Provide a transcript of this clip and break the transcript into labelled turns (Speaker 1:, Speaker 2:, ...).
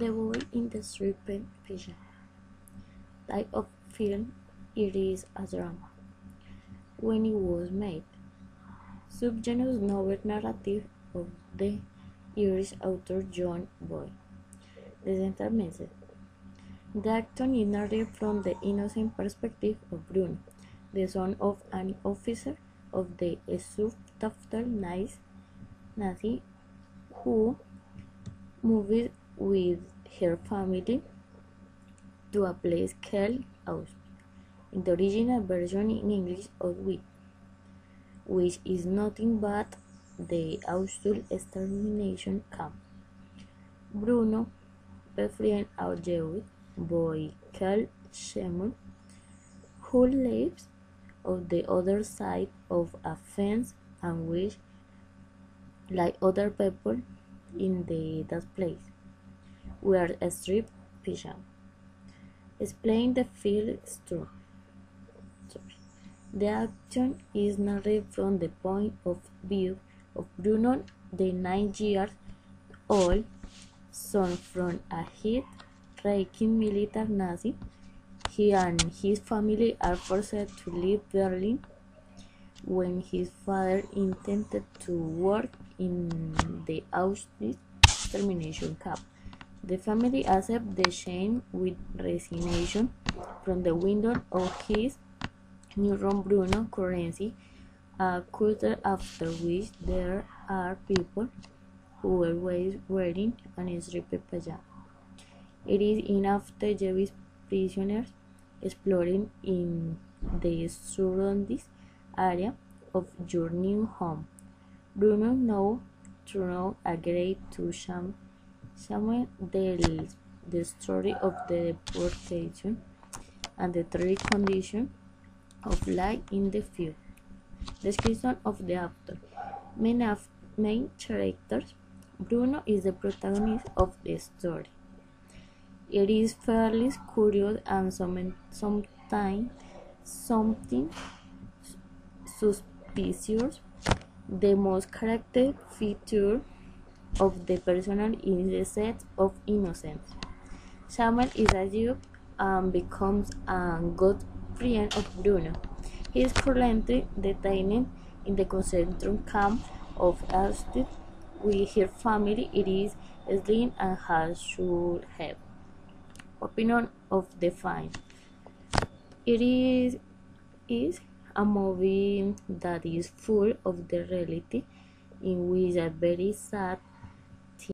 Speaker 1: The Boy in the Striped Pyjama. Type of film it is a drama. When it was made, subgenus novel narrative of the Irish author John Boyne. The central message. The action is narrated from the innocent perspective of Bruno, the son of an officer of the sought-after Nazi who moved with her family to a place called Auschwitz. In the original version in English, Auschwitz, which is nothing but the Auschwitz extermination camp. Bruno befriends a Jewish boy called Shimon, who lives on the other side of a fence and which, like other people in the that place, wear a striped pyjama. Explain the film story. The action is narrated from the point of view of Bruno, the nine-year-old son from a hit-raking military Nazi. He and his family are forced to leave Berlin when his father intended to work in the Auschwitz extermination camp. The family accepts the shame with resignation from the window of his neuron Bruno currency, a quarter after which there are people who are always wearing an striped pajama. It is enough the Jewish prisoners exploring in the surrounding area of your new home. Bruno now through a great to Sham, Samuel the, the story of the deportation and the three conditions of life in the field. Description of the actor. Main, of, main characters. Bruno is the protagonist of the story. It is fairly curious and some, sometimes something suspicious. The most character feature of the personal sense of innocence. Samuel is a Jew and becomes a good friend of Bruno. He is currently detained in the concentration camp of Auschwitz with her family. It is slim and has should have. Opinion of the film. It is is a movie that is full of the reality in which a very sad